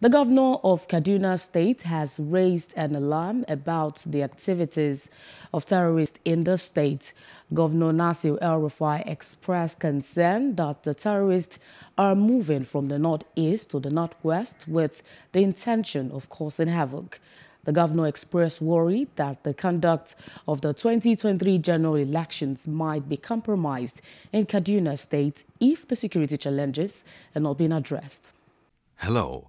The governor of Kaduna State has raised an alarm about the activities of terrorists in the state. Governor Nasir El-Rufai expressed concern that the terrorists are moving from the northeast to the northwest with the intention of causing havoc. The governor expressed worry that the conduct of the 2023 general elections might be compromised in Kaduna State if the security challenges are not being addressed. Hello.